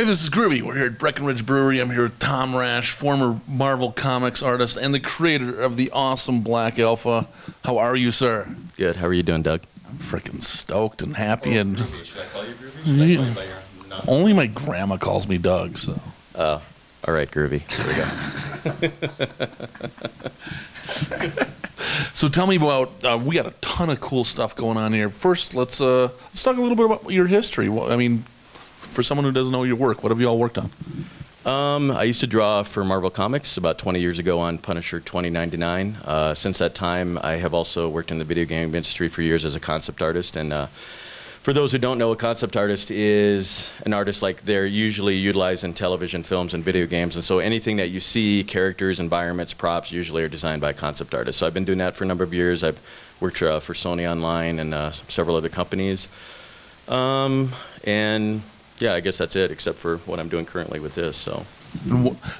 Hey, this is Groovey. We're here at Breckenridge Brewery. I'm here with Tom Rasch, former Marvel Comics artist and the creator of the awesome Black Alpha. How are you, sir? Good. How are you doing, Doug? I'm freaking stoked and happy. and Should I call you Groovey? Should I call you by your only my grandma calls me Doug. So Oh, all right, Groovey. Here we go. So tell me about. Uh, we got a ton of cool stuff going on here. First, let's uh, let's talk a little bit about your history. Well, I mean, for someone who doesn't know your work, what have you all worked on? Um, I used to draw for Marvel Comics about 20 years ago on Punisher 2099. Uh, since that time, I have also worked in the video game industry for years as a concept artist. And uh, for those who don't know, a concept artist is an artist like they're usually utilized in television, films, and video games. And so anything that you see, characters, environments, props, usually are designed by concept artist. So I've been doing that for a number of years. I've worked uh, for Sony Online and uh, several other companies. Um, and yeah, I guess that's it, except for what I'm doing currently with this. So.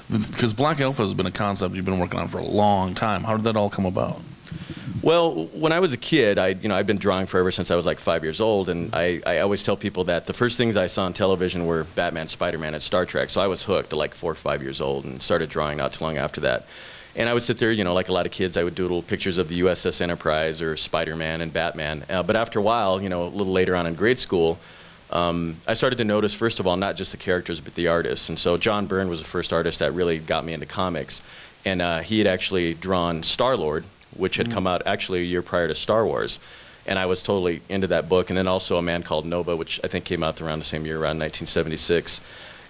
Because Black Alpha has been a concept you've been working on for a long time. How did that all come about? Well, when I was a kid, I you know I've been drawing forever since I was like five years old, and I, I always tell people that the first things I saw on television were Batman, Spider-Man, and Star Trek. So I was hooked at like four or five years old, and started drawing not too long after that. And I would sit there, you know, like a lot of kids, I would doodle pictures of the USS Enterprise or Spider-Man and Batman. Uh, but after a while, you know, a little later on in grade school, um, I started to notice, first of all, not just the characters, but the artists. And so John Byrne was the first artist that really got me into comics. And uh, he had actually drawn Star-Lord, which had come out actually a year prior to Star Wars. And I was totally into that book. And then also A Man Called Nova, which I think came out around the same year, around 1976.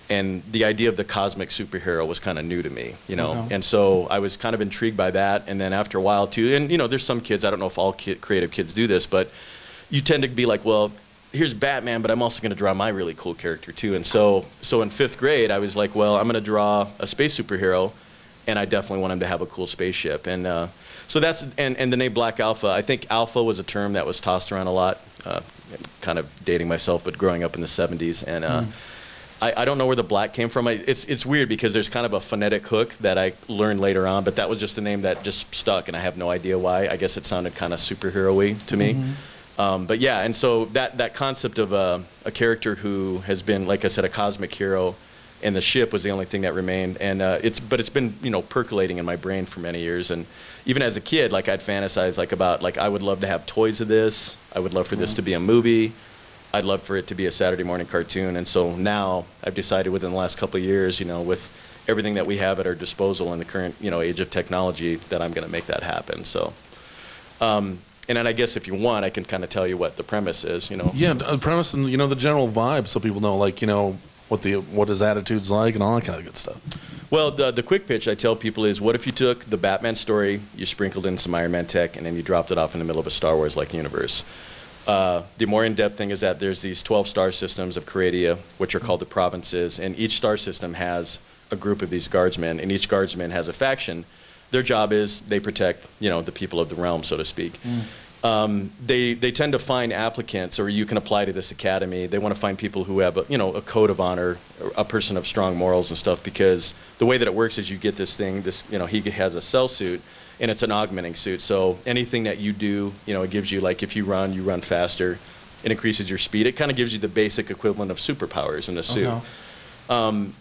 And the idea of the cosmic superhero was kind of new to me, you know. Okay. And so I was kind of intrigued by that. And then after a while, too, and you know, there's some kids, I don't know if all ki- creative kids do this, but you tend to be like, well, here's Batman, but I'm also going to draw my really cool character too. And so, so in fifth grade, I was like, well, I'm going to draw a space superhero, and I definitely want him to have a cool spaceship. And uh, so that's and, and the name Black Alpha. I think alpha was a term that was tossed around a lot. Uh, kind of dating myself, but growing up in the 70s, and uh, I, I don't know where the black came from. I, it's it's weird because there's kind of a phonetic hook that I learned later on, but that was just the name that just stuck, and I have no idea why. I guess it sounded kind of superhero-y to me. Um, but yeah, and so that, that concept of a, a character who has been, like I said, a cosmic hero, and the ship was the only thing that remained. And uh, it's, but it's been, you know, percolating in my brain for many years. And even as a kid, like I'd fantasize like about, like I would love to have toys of this. I would love for this to be a movie. I'd love for it to be a Saturday morning cartoon. And so now I've decided within the last couple of years, you know, with everything that we have at our disposal in the current, you know, age of technology, that I'm going to make that happen. So. Um, and then I guess if you want, I can kind of tell you what the premise is. You know. Yeah, the premise and you know the general vibe, so people know like you know what the what his attitude's like and all that kind of good stuff. Well, the the quick pitch I tell people is, what if you took the Batman story, you sprinkled in some Iron Man tech, and then you dropped it off in the middle of a Star Wars like universe. Uh, the more in-depth thing is that there's these 12 star systems of Caradia, which are called the provinces, and each star system has a group of these guardsmen, and each guardsman has a faction. Their job is they protect, you know, the people of the realm, so to speak. Um, they they tend to find applicants, or you can apply to this academy. They want to find people who have, a, you know, a code of honor, a person of strong morals and stuff. Because the way that it works is you get this thing. This, you know, he has a cell suit, and it's an augmenting suit. So anything that you do, you know, it gives you like if you run, you run faster. It increases your speed. It kind of gives you the basic equivalent of superpowers in a suit. Okay. Um,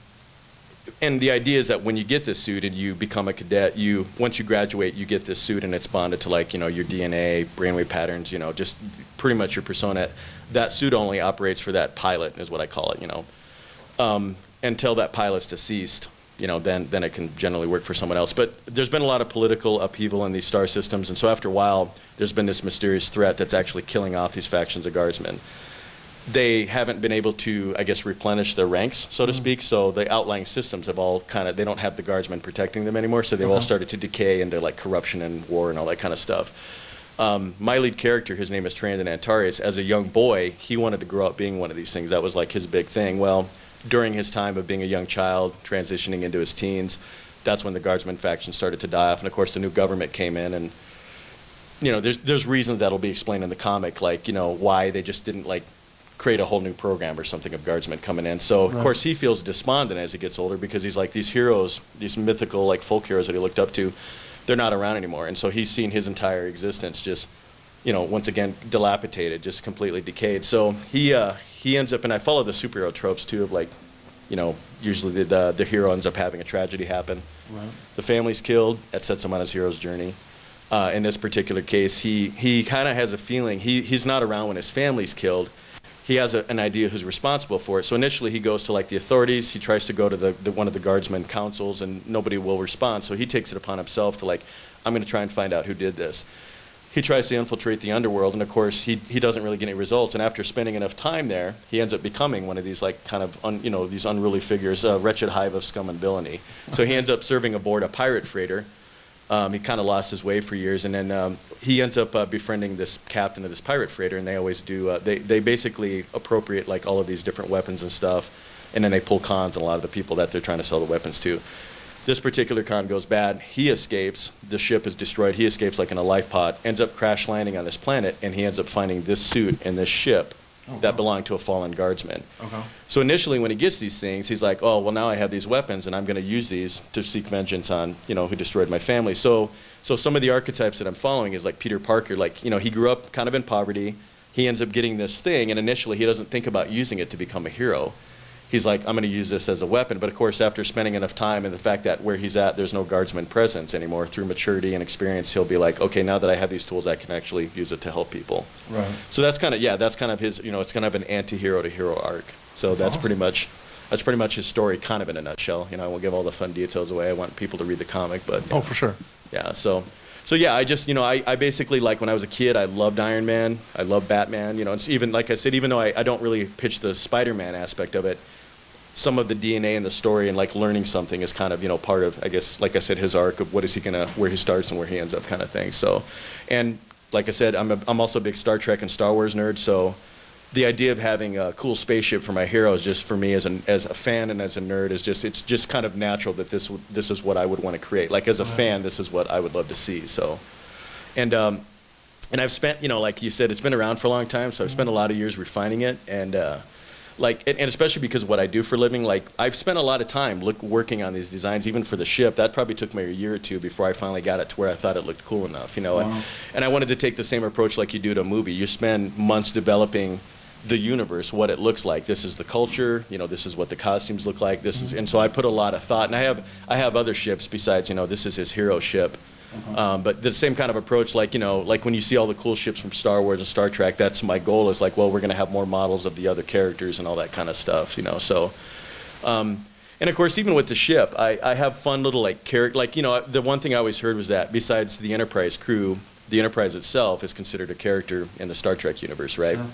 and the idea is that when you get this suit and you become a cadet, you once you graduate, you get this suit and it's bonded to like you know your DNA, brainwave patterns, you know, just pretty much your persona. That suit only operates for that pilot, is what I call it, you know. Um, until that pilot's deceased, you know, then then it can generally work for someone else. But there's been a lot of political upheaval in these star systems, and so after a while, there's been this mysterious threat that's actually killing off these factions of guardsmen they haven't been able to, I guess, replenish their ranks, so to speak. So the outlying systems have all kind of, they don't have the guardsmen protecting them anymore. So they've all started to decay into like corruption and war and all that kind of stuff. Um, my lead character, his name is Trandon Antares. As a young boy, he wanted to grow up being one of these things. That was like his big thing. Well, during his time of being a young child, transitioning into his teens, that's when the guardsmen faction started to die off. And of course, the new government came in and you know, there's there's reasons that'll be explained in the comic, like you know why they just didn't like create a whole new program or something of guardsmen coming in. So of course he feels despondent as he gets older because he's like these heroes, these mythical like folk heroes that he looked up to, they're not around anymore, and so he's seen his entire existence just, you know, once again dilapidated, just completely decayed. So he uh, he ends up, and I follow the superhero tropes too of like you know, usually the, the, the hero ends up having a tragedy happen. Right. The family's killed. That sets him on his hero's journey. Uh, in this particular case, he, he kind of has a feeling he, he's not around when his family's killed. He has a, an idea who's responsible for it. So initially, he goes to like the authorities. He tries to go to the, the one of the guardsmen councils, and nobody will respond. So he takes it upon himself to like, I'm going to try and find out who did this. He tries to infiltrate the underworld, and of course, he, he doesn't really get any results. And after spending enough time there, he ends up becoming one of these like kind of un, you know these unruly figures, a wretched hive of scum and villainy. So he ends up serving aboard a pirate freighter. Um, he kind of lost his way for years, and then um, he ends up uh, befriending this captain of this pirate freighter, and they always do. Uh, they they basically appropriate like all of these different weapons and stuff, and then they pull cons on a lot of the people that they're trying to sell the weapons to. This particular con goes bad. He escapes. The ship is destroyed. He escapes like in a life pod. Ends up crash landing on this planet, and he ends up finding this suit and this ship Oh, that belonged to a fallen guardsman. Okay. So initially, when he gets these things, he's like, "Oh, well, now I have these weapons, and I'm going to use these to seek vengeance on, you know, who destroyed my family." So, so some of the archetypes that I'm following is like Peter Parker. Like, you know, he grew up kind of in poverty. He ends up getting this thing, and initially, he doesn't think about using it to become a hero. He's like, "I'm going to use this as a weapon." But of course, after spending enough time and the fact that where he's at, there's no guardsman presence anymore. Through maturity and experience, he'll be like, "Okay, now that I have these tools, I can actually use it to help people." Right. So that's kind of yeah, that's kind of his you know it's kind of an anti-hero to hero arc. So That's that's, awesome. pretty much that's pretty much his story, kind of in a nutshell. You know, I won't give all the fun details away. I want people to read the comic, but Oh, for sure. yeah. So so yeah, I just you know I, I basically like when I was a kid, I loved Iron Man, I loved Batman. You know, it's even like I said, even though I, I don't really pitch the Spider-Man aspect of it. Some of the DNA in the story and like learning something is kind of you know part of I guess like I said his arc of what is he gonna where he starts and where he ends up kind of thing. So, and like I said, I'm a, I'm also a big Star Trek and Star Wars nerd. So, the idea of having a cool spaceship for my heroes, just for me as an as a fan and as a nerd, is just it's just kind of natural that this would- this is what I would want to create. Like as a fan, this is what I would love to see. So, and um, and I've spent you know like you said, it's been around for a long time, so I've spent a lot of years refining it and. Uh, like and, and especially because what I do for a living, like I've spent a lot of time look, working on these designs, even for the ship. That probably took me a year or two before I finally got it to where I thought it looked cool enough, you know. Wow. And, and I wanted to take the same approach like you do to a movie. You spend months developing the universe, what it looks like. This is the culture, you know. This is what the costumes look like. This is, and so I put a lot of thought. And I have I have other ships besides, you know, this is his hero ship. Um, but the same kind of approach, like you know, like when you see all the cool ships from Star Wars and Star Trek, that's my goal. Is like, well, we're going to have more models of the other characters and all that kind of stuff, you know. So, um, and of course, even with the ship, I, I have fun little like character. Like you know, the one thing I always heard was that besides the Enterprise crew, the Enterprise itself is considered a character in the Star Trek universe, right? Sure.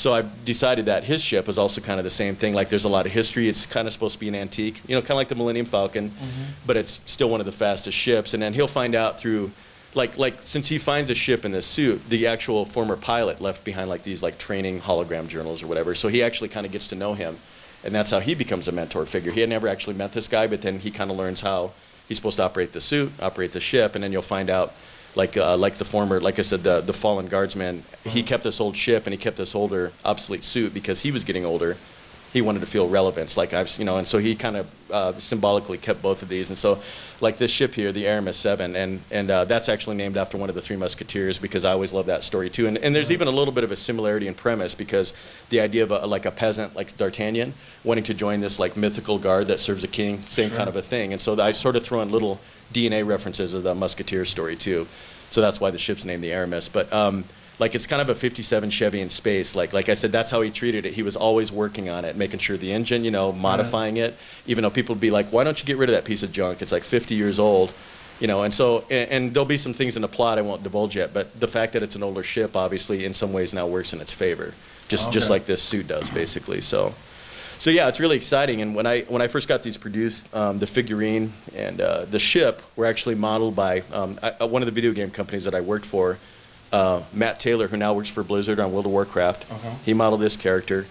So I've decided that his ship is also kind of the same thing. Like there's a lot of history. It's kind of supposed to be an antique, you know, kind of like the Millennium Falcon, mm-hmm. but it's still one of the fastest ships. And then he'll find out through, like, like since he finds a ship in this suit, the actual former pilot left behind like these like training hologram journals or whatever. So he actually kind of gets to know him, and that's how he becomes a mentor figure. He had never actually met this guy, but then he kind of learns how he's supposed to operate the suit, operate the ship, and then you'll find out like uh, like the former, like I said, the the fallen guardsman. He kept this old ship and he kept this older obsolete suit because he was getting older. He wanted to feel relevance, like I've you know, and so he kind of uh, symbolically kept both of these. And so, like this ship here, the Aramis Seven, and and uh, that's actually named after one of the Three Musketeers because I always love that story too. And and there's even a little bit of a similarity in premise because the idea of a, like a peasant like D'Artagnan wanting to join this like mythical guard that serves a king, same Sure. kind of a thing. And so I sort of throw in little DNA references of the Musketeer story too. So that's why the ship's named the Aramis. But um, like it's kind of a 57 Chevy in space. Like like I said, that's how he treated it. He was always working on it, making sure the engine, you know, modifying it. Even though people would be like, why don't you get rid of that piece of junk? It's like 50 years old. You know, and so and, and there'll be some things in the plot I won't divulge yet, but the fact that it's an older ship obviously in some ways now works in its favor, just just like this suit does basically. So, so yeah, it's really exciting. And when I when I first got these produced, um, the figurine and uh, the ship were actually modeled by um, I, uh, one of the video game companies that I worked for, uh, Matt Taylor, who now works for Blizzard on World of Warcraft. Okay. He modeled this character,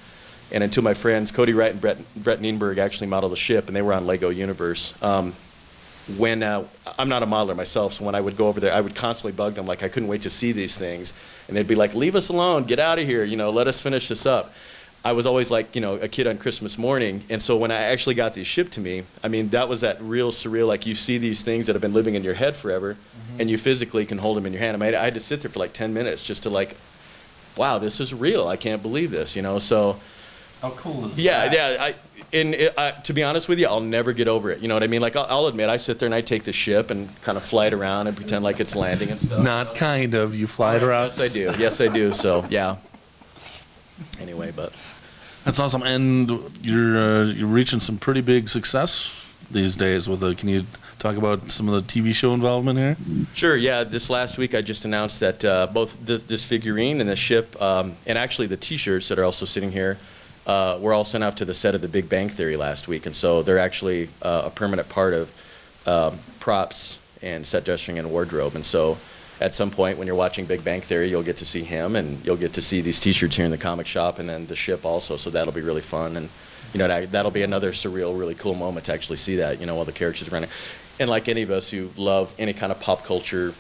and then two of my friends, Cody Wright and Brett Brett Nienberg, actually modeled the ship, and they were on Lego Universe. Um, when uh, I'm not a modeler myself, so when I would go over there, I would constantly bug them like I couldn't wait to see these things, and they'd be like, "Leave us alone, get out of here, you know, let us finish this up." I was always like, you know, a kid on Christmas morning, and so when I actually got these shipped to me, I mean, that was that real surreal. Like you see these things that have been living in your head forever, mm-hmm. and you physically can hold them in your hand. I mean, I had to sit there for like 10 minutes just to like, wow, this is real. I can't believe this, you know. So, How cool is Yeah, that? yeah. I, and it, I, to be honest with you, I'll never get over it. You know what I mean? Like I'll, I'll admit, I sit there and I take the ship and kind of fly it around and pretend like it's landing and stuff. Not kind of. You fly it around. Yes, I do. Yes, I do. So yeah. Anyway, but That's awesome. And you're uh, you're reaching some pretty big success these days with the. Can you talk about some of the TV show involvement here? Sure. Yeah. This last week, I just announced that uh, both th- this figurine and the ship, um, and actually the T-shirts that are also sitting here, uh, were all sent out to the set of The Big Bang Theory last week, and so they're actually uh, a permanent part of um, props and set dressing and wardrobe. And so, at some point when you're watching Big Bang Theory, you'll get to see him, and you'll get to see these T-shirts here in the comic shop, and then the ship also. So that'll be really fun, and you know that, that'll be another surreal, really cool moment to actually see that. You know, while the characters are running, and like any of us who love any kind of pop culture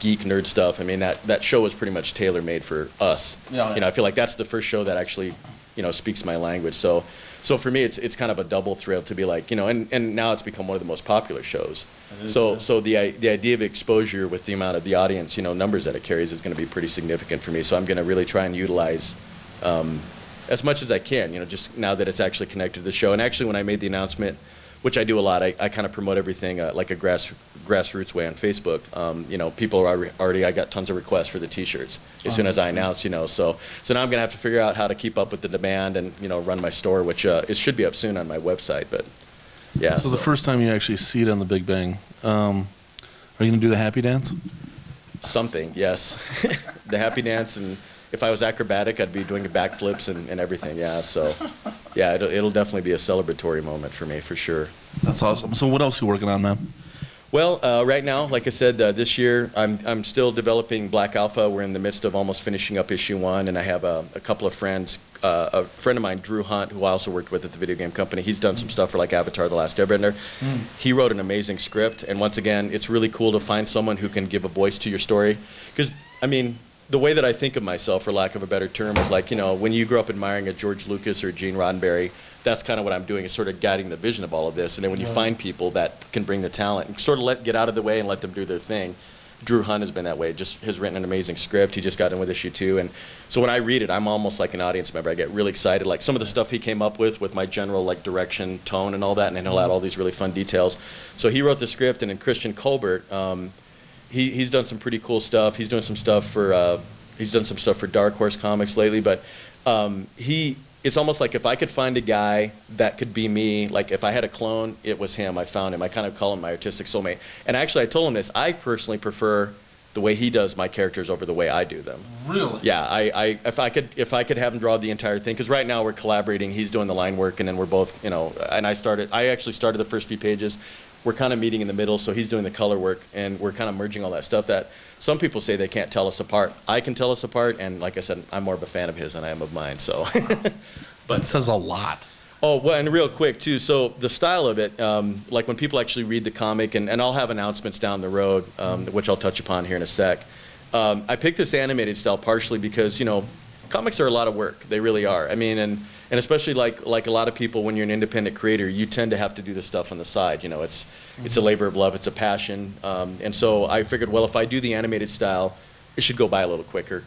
geek nerd stuff. I mean that that show was pretty much tailor made for us. Yeah. You know, I feel like that's the first show that actually, you know, speaks my language. So so for me it's it's kind of a double thrill to be like, you know, and, and now it's become one of the most popular shows. is, So yeah. so the the idea of exposure with the amount of the audience, you know, numbers that it carries is going to be pretty significant for me. So I'm going to really try and utilize um, as much as I can, you know, just now that it's actually connected to the show. And actually, when I made the announcement, which I do a lot, I, I kind of promote everything uh, like a grass grassroots way on Facebook. Um, you know, people are already, I got tons of requests for the T-shirts as soon as I announced, you know. So, so now I'm going to have to figure out how to keep up with the demand and you know run my store, which uh, it should be up soon on my website. But yeah, So the first time you actually see it on the Big Bang, um, are you gonna do the happy dance? something, yes, the happy dance and. If I was acrobatic, I'd be doing backflips and, and everything. Yeah, so yeah, it'll, it'll definitely be a celebratory moment for me for sure. That's awesome. So what else are you working on, man? Well, uh, right now, like I said, uh, this year I'm, I'm still developing Black Alpha. We're in the midst of almost finishing up issue one, and I have a, a couple of friends. Uh, a friend of mine, Drew Hunt, who I also worked with at the video game company, he's done some stuff for like Avatar: The Last Airbender. He wrote an amazing script, and once again, it's really cool to find someone who can give a voice to your story. Because I mean, the way that I think of myself, for lack of a better term, is like you know, when you grow up admiring a George Lucas or Gene Roddenberry, that's kind of what I'm doing is sort of guiding the vision of all of this. And then when you find people that can bring the talent and sort of let get out of the way and let them do their thing. Drew Hunt has been that way. Just has written an amazing script. He just got in with issue two, and so when I read it, I'm almost like an audience member. I get really excited. Like some of the stuff he came up with, with my general like direction, tone, and all that, and then he'll add all these really fun details. So he wrote the script, and then Christian Colbert, um, he, he's done some pretty cool stuff. He's doing some stuff for uh, he's done some stuff for Dark Horse Comics lately, but um, he it's almost like if I could find a guy that could be me, like if I had a clone, it was him. I found him. I kind of call him my artistic soulmate. And actually, I told him this. I personally prefer the way he does my characters over the way I do them. Really? Yeah, I, I if I could if I could have him draw the entire thing because right now we're collaborating. He's doing the line work, and then we're both you know. And I started. I actually started the first few pages. We're kind of meeting in the middle, so he's doing the color work, and we're kind of merging all that stuff that some people say they can't tell us apart. I can tell us apart, and like I said, I'm more of a fan of his than I am of mine. So. But it says a lot. Oh, well, and real quick, too. So, the style of it, um, like when people actually read the comic, and, and I'll have announcements down the road, um, which I'll touch upon here in a sec. Um, I picked this animated style partially because, you know, comics are a lot of work. They really are. I mean, and, and especially like, like a lot of people, when you're an independent creator, you tend to have to do this stuff on the side. You know, it's, it's a labor of love, it's a passion. Um, and so I figured, well, if I do the animated style, it should go by a little quicker.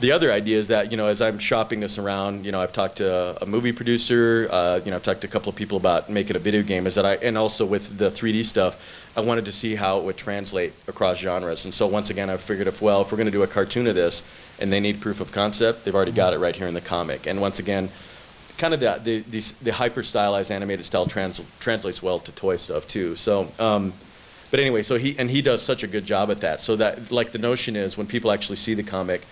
The other idea is that, you know, as I'm shopping this around, you know, I've talked to a movie producer, uh, you know, I've talked to a couple of people about making a video game, is that I, and also with the 3D stuff, I wanted to see how it would translate across genres. And so once again, I figured if, well, if we're going to do a cartoon of this and they need proof of concept, they've already got it right here in the comic. And once again, kind of the, the, the, the hyper stylized animated style trans, translates well to toy stuff too. So, um, but anyway, so he, and he does such a good job at that. So that, like, the notion is when people actually see the comic,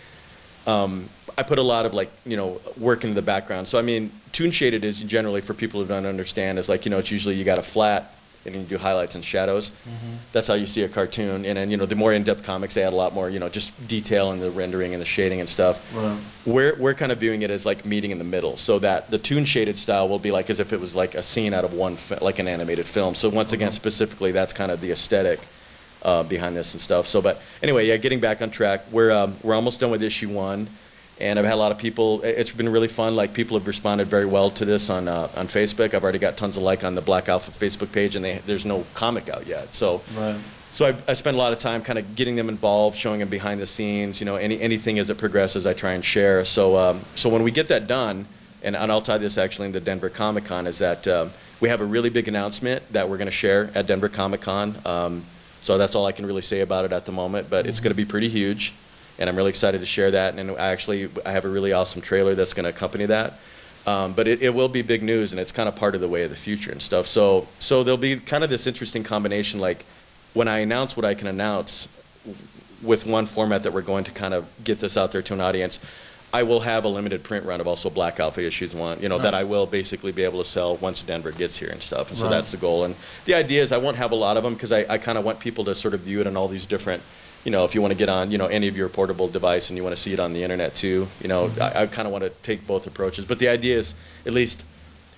um, I put a lot of like you know work into the background. So I mean, toon shaded is generally for people who don't understand is like you know it's usually you got a flat and you do highlights and shadows. That's how you see a cartoon. And then you know the more in-depth comics they add a lot more you know just detail in the rendering and the shading and stuff. Right. We're we're kind of viewing it as like meeting in the middle, so that the toon shaded style will be like as if it was like a scene out of one fi- like an animated film. So once again, specifically, that's kind of the aesthetic uh, behind this and stuff. So, but anyway, yeah, getting back on track, we're um, we're almost done with issue one, and I've had a lot of people. it- It's been really fun. Like people have responded very well to this on uh, on Facebook. I've already got tons of like on the Black Alpha Facebook page, and they, there's no comic out yet. So. Right. So I, I spend a lot of time kind of getting them involved, showing them behind the scenes. You know, any anything as it progresses, I try and share. So um, so when we get that done, and, and I'll tie this actually into Denver Comic Con, is that um, we have a really big announcement that we're going to share at Denver Comic Con. Um, so that's all I can really say about it at the moment, but it's going to be pretty huge, and I'm really excited to share that. And I actually I have a really awesome trailer that's going to accompany that. Um, but it, it will be big news, and it's kind of part of the way of the future and stuff. So so there'll be kind of this interesting combination, like when I announce what I can announce with one format that we're going to kind of get this out there to an audience. I will have a limited print run of also Black Alpha issues one, you know, that I will basically be able to sell once Denver gets here and stuff. And so Right. that's the goal. And the idea is I won't have a lot of them because I, I kind of want people to sort of view it in all these different, you know, if you want to get on, you know, any of your portable device and you want to see it on the internet too, you know, I, I kind of want to take both approaches. But the idea is at least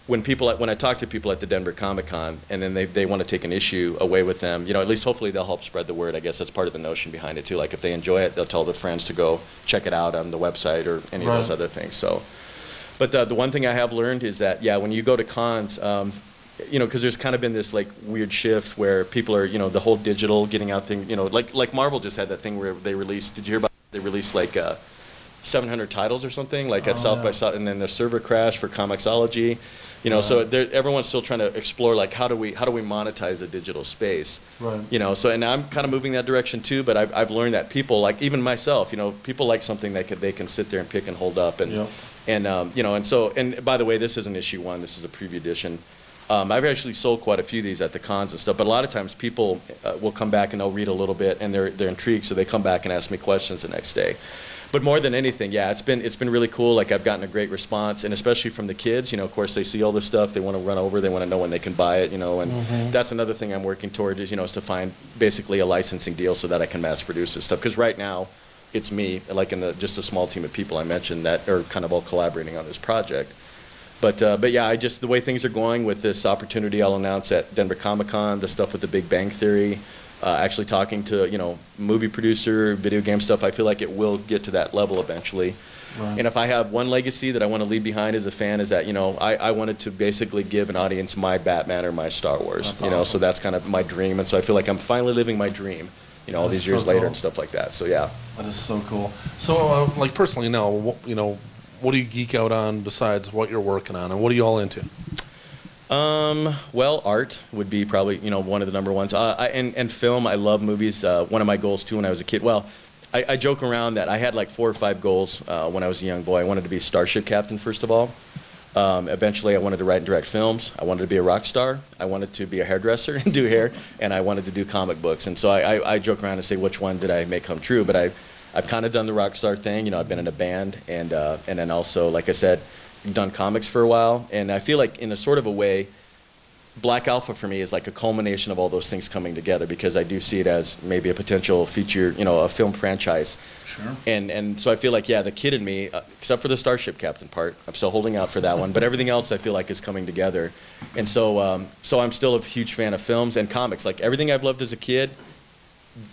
when people, when I talk to people at the Denver Comic Con and then they, they want to take an issue away with them, you know, at least hopefully they'll help spread the word. I guess that's part of the notion behind it too. Like if they enjoy it, they'll tell their friends to go check it out on the website or any of those other things. So, but the, the one thing I have learned is that, yeah, when you go to cons, um, you know, because there's kind of been this like weird shift where people are, you know, the whole digital getting out thing, you know, like like Marvel just had that thing where they released. Did you hear about? They released like uh, 700 titles or something, like at Oh, South by. South, and then the server crashed for Comixology. You know, so everyone's still trying to explore like how do we how do we monetize the digital space. Right. You know, so and I'm kind of moving that direction too. But I've, I've learned that people like even myself, you know, people like something they can they can sit there and pick and hold up and Yep. and um, you know and so and by the way, this isn't issue one. This is a preview edition. Um, I've actually sold quite a few of these at the cons and stuff. But a lot of times people uh, will come back and they'll read a little bit and they're they're intrigued, so they come back and ask me questions the next day. But more than anything, yeah, it's been it's been really cool. Like I've gotten a great response, and especially from the kids. You know, of course, they see all this stuff, they want to run over, they want to know when they can buy it. You know, and that's another thing I'm working toward is you know is to find basically a licensing deal so that I can mass produce this stuff. Because right now, it's me, like in the just a small team of people I mentioned that are kind of all collaborating on this project. But uh, but yeah, I just the way things are going with this opportunity, I'll announce at Denver Comic Con the stuff with the Big Bang Theory. Uh, actually talking to you know movie producer, video game stuff. I feel like it will get to that level eventually. Right. And if I have one legacy that I want to leave behind as a fan is that you know I, I wanted to basically give an audience my Batman or my Star Wars. That's you know, so that's kind of my dream, and so I feel like I'm finally living my dream. You know, all these years so later cool. and stuff like that. So yeah. That is so cool. So, uh, like personally now, you know, what do you geek out on besides what you're working on, and what are you all into? Um, well, art would be probably you know one of the number ones. Uh, I, and and film, I love movies. Uh, one of my goals too when I was a kid. Well, I, I joke around that I had like four or five goals uh, when I was a young boy. I wanted to be a starship captain first of all. Um, eventually, I wanted to write and direct films. I wanted to be a rock star. I wanted to be a hairdresser and do hair, and I wanted to do comic books. And so I, I, I joke around and say which one did I make come true. But I, I've kind of done the rock star thing. You know, I've been in a band, and uh, and then also, like I said, done comics for a while. And I feel like in a sort of a way, Black Alpha for me is like a culmination of all those things coming together because I do see it as maybe a potential feature, you know, a film franchise. Sure. And and so I feel like yeah, the kid in me, uh, except for the Starship Captain part, I'm still holding out for that one. But everything else I feel like is coming together, and so um, so I'm still a huge fan of films and comics. Like everything I've loved as a kid,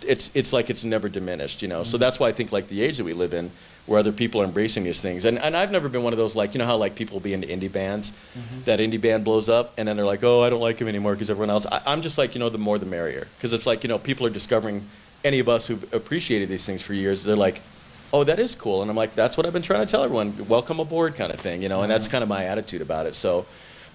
it's it's like it's never diminished, you know. So that's why I think like the age that we live in, where other people are embracing these things. And and I've never been one of those like you know how like people will be into indie bands, mm-hmm. that indie band blows up and then they're like oh I don't like him anymore because everyone else. I, I'm just like you know the more the merrier because it's like you know people are discovering any of us who've appreciated these things for years. They're like. Oh, that is cool, and I'm like, that's what I've been trying to tell everyone. Welcome aboard, kind of thing, you know. And that's uh-huh. kind of my attitude about it. So,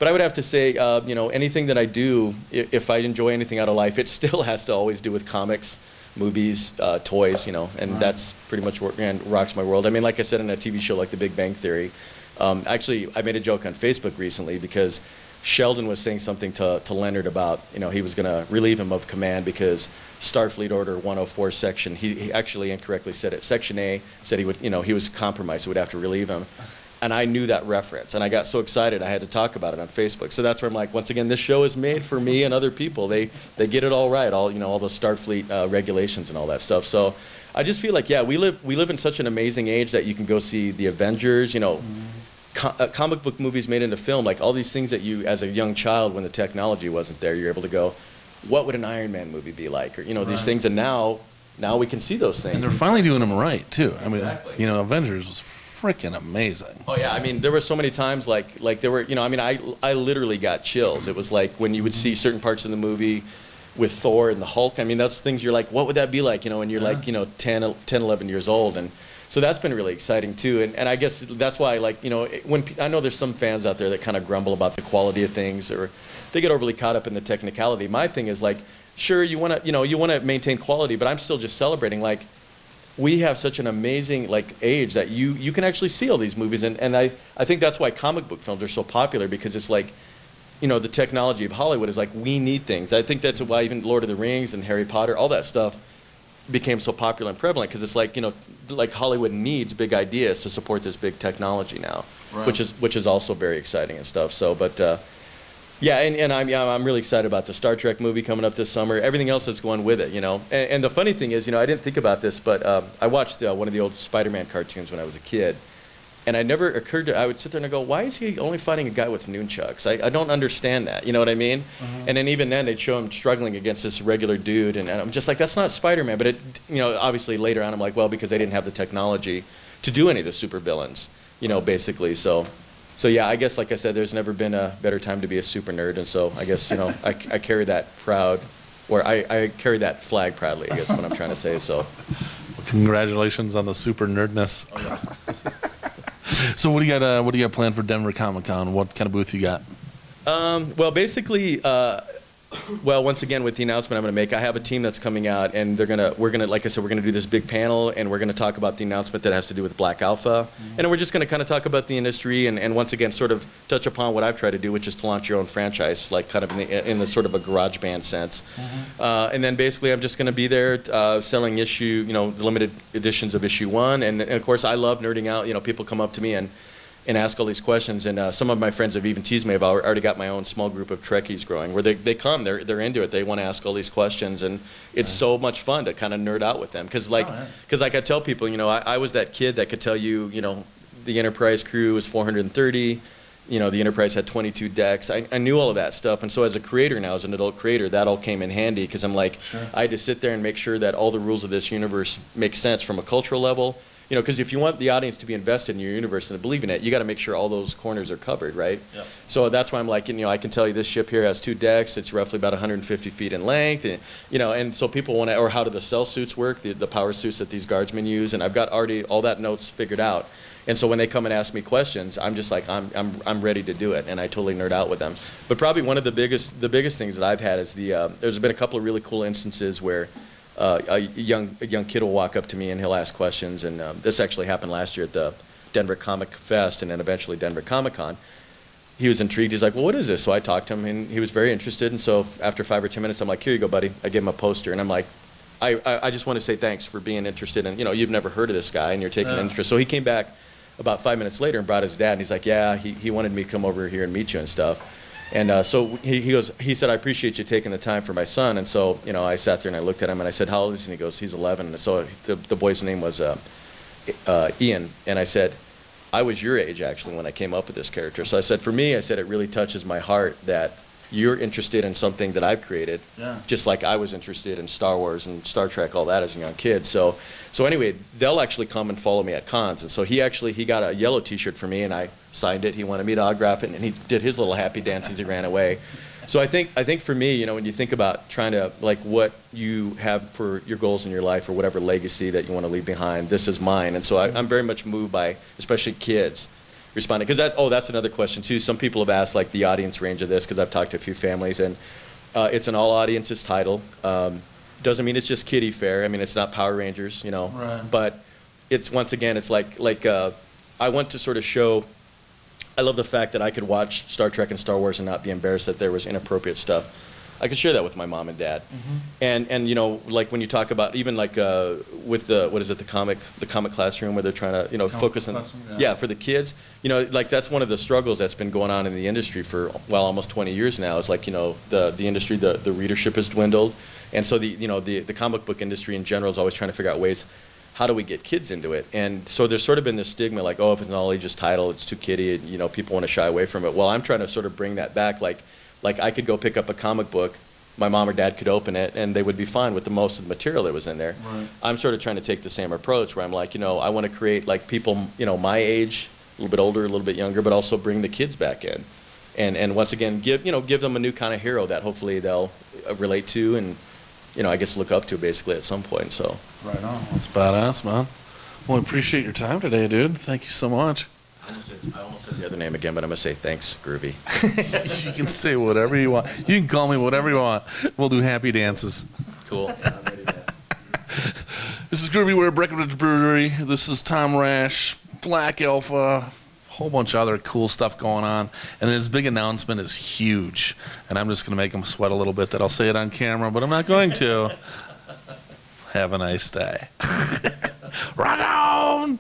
but I would have to say, uh, you know, anything that I do, i- if I enjoy anything out of life, it still has to always do with comics, movies, uh, toys, you know, and that's pretty much what and rocks my world. I mean, like I said in a TV show like The Big Bang Theory, um, actually, I made a joke on Facebook recently because Sheldon was saying something to, to Leonard about, you know, he was going to relieve him of command because Starfleet Order 104 section, he, he actually incorrectly said it. Section A said he would, you know, he was compromised, so would have to relieve him. And I knew that reference, and I got so excited I had to talk about it on Facebook. So that's where I'm like, once again, this show is made for me and other people. They they get it all right, all you know, all the Starfleet uh, regulations and all that stuff. So I just feel like, yeah, we live we live in such an amazing age that you can go see the Avengers, you know, co- uh, comic book movies made into film, like all these things that you, as a young child, when the technology wasn't there, you're able to go, what would an Iron Man movie be like, or you know, these things, and now now we can see those things. And they're finally doing them right too. I mean, you know, Avengers was freaking amazing. Oh yeah, I mean there were so many times like like there were you know I mean I I literally got chills. It was like when you would see certain parts of the movie with Thor and the Hulk. I mean those things you're like what would that be like you know when you're Yeah. like you know 10, 10 11 years old and so that's been really exciting too. And, and I guess that's why, like, you know, when I know there's some fans out there that kind of grumble about the quality of things or they get overly caught up in the technicality. My thing is like, sure, you want to, you know, you want to maintain quality, but I'm still just celebrating like we have such an amazing like age that you you can actually see all these movies and, and I, I think that's why comic book films are so popular because it's like you know the technology of Hollywood is like we need things. I think that's why even Lord of the Rings and Harry Potter, all that stuff became so popular and prevalent because it's like you know like Hollywood needs big ideas to support this big technology now, Right. which is which is also very exciting and stuff. So, but uh, yeah, and, and I'm yeah, I'm really excited about the Star Trek movie coming up this summer. Everything else that's going with it, you know. And, and the funny thing is, you know, I didn't think about this, but um, I watched uh, one of the old Spider-Man cartoons when I was a kid, and I never occurred to I would sit there and I go, why is he only fighting a guy with nunchucks? I, I don't understand that. You know what I mean? And then even then they'd show him struggling against this regular dude, and, and I'm just like, that's not Spider-Man. But it, you know, obviously later on I'm like, well, because they didn't have the technology to do any of the supervillains, you know, basically. So, so yeah, I guess like I said, there's never been a better time to be a super nerd, and so I guess you know I, I carry that proud, or I, I carry that flag proudly. I guess what I'm trying to say. So. Congratulations on the super nerdness. so what do you got? Uh, what do you got planned for Denver Comic Con? What kind of booth you got? Um, well, basically, uh, well, once again, with the announcement I'm going to make, I have a team that's coming out, and they're gonna, we're gonna, like I said, we're gonna do this big panel, and we're gonna talk about the announcement that has to do with Black Alpha, and we're just gonna kind of talk about the industry, and, and once again, sort of touch upon what I've tried to do, which is to launch your own franchise, like kind of in the, in the sort of a garage band sense, uh, and then basically, I'm just gonna be there uh, selling issue, you know, the limited editions of issue one, and, and of course, I love nerding out. You know, people come up to me and and ask all these questions. And uh, some of my friends have even teased me. about. I've already got my own small group of Trekkies growing, where they, they come, they're, they're into it. They want to ask all these questions, and it's so much fun to kind of nerd out with them. Because like, Oh, because like I tell people, you know, I, I was that kid that could tell you, you know, the Enterprise crew was 430. You know, the Enterprise had 22 decks. I, I knew all of that stuff, and so as a creator now, as an adult creator, that all came in handy because I'm like, Sure. I had to sit there and make sure that all the rules of this universe make sense from a cultural level. You know, because if you want the audience to be invested in your universe and to believe in it, you got to make sure all those corners are covered, right? Yep. So that's why I'm like, you know, I can tell you this ship here has two decks. It's roughly about 150 feet in length, and, you know, and so people want to, or how do the cell suits work, the, the power suits that these guardsmen use, and I've got already all that notes figured out. And so when they come and ask me questions, I'm just like, I'm, I'm, I'm ready to do it, and I totally nerd out with them. But probably one of the biggest, the biggest things that I've had is the, uh, there's been a couple of really cool instances where uh, a young, a young kid will walk up to me and he'll ask questions, and um, this actually happened last year at the Denver Comic Fest, and then eventually Denver Comic Con he was intrigued. He's like, "Well, what is this?" So I talked to him, and he was very interested. And so after five or ten minutes, I'm like, "Here you go, buddy." I give him a poster, and I'm like, "I, I, I just want to say thanks for being interested. And you know, you've never heard of this guy, and you're taking an interest." So he came back about five minutes later and brought his dad, and he's like, "Yeah, he, he wanted me to come over here and meet you and stuff." And uh, so he, he goes, he said, "I appreciate you taking the time for my son." And so you know, I sat there and I looked at him and I said, "How old is he?" And he goes, "He's 11." And so the, the boy's name was uh, uh, Ian, and I said. I was your age actually when I came up with this character. So I said, for me, I said it really touches my heart that you're interested in something that I've created, Yeah. just like I was interested in Star Wars and Star Trek, all that as a young kid. So, so anyway, they'll actually come and follow me at cons. And so he actually he got a yellow T-shirt for me, and I signed it. He wanted me to autograph it, and he did his little happy dance as he ran away. So I think I think for me, you know, when you think about trying to like what you have for your goals in your life or whatever legacy that you want to leave behind, this is mine. And so I, I'm very much moved by, especially kids, responding because that. Oh, that's another question too. Some people have asked like the audience range of this because I've talked to a few families, and uh, it's an all audiences title. Um, doesn't mean it's just kiddie fair. I mean, it's not Power Rangers, you know. Right. But it's once again, it's like like uh, I want to sort of show. I love the fact that I could watch Star Trek and Star Wars and not be embarrassed that there was inappropriate stuff. I could share that with my mom and dad. And and you know, like when you talk about even like uh, with the what is it the comic the comic classroom where they're trying to you know Comic focus on yeah. yeah for the kids. You know, like that's one of the struggles that's been going on in the industry for well almost 20 years now. Is like you know the the industry the the readership has dwindled, and so the you know the the comic book industry in general is always trying to figure out ways how do we get kids into it? And so there's sort of been this stigma like, oh, if it's an all ages title, it's too kiddie, and, you know, people want to shy away from it. Well, I'm trying to sort of bring that back. Like, like I could go pick up a comic book, my mom or dad could open it, and they would be fine with the most of the material that was in there. Right. I'm sort of trying to take the same approach where I'm like, you know, I want to create like people, you know, my age, a little bit older, a little bit younger, but also bring the kids back in. And, and once again, give, you know, give them a new kind of hero that hopefully they'll uh, relate to and, you know, I guess look up to basically at some point. So, Right on. That's badass, man. Well, I appreciate your time today, dude. Thank you so much. I almost said, I almost said the other name again, but I'm gonna say thanks, Groovey. you can say whatever you want. You can call me whatever you want. We'll do happy dances. Cool. I'm ready to- This is Groovey We're at Breckenridge Brewery. This is Tom Rasch, Black Alpha, whole bunch of other cool stuff going on. And this big announcement is huge. And I'm just going to make him sweat a little bit that I'll say it on camera, but I'm not going to. Have a nice day. Run on!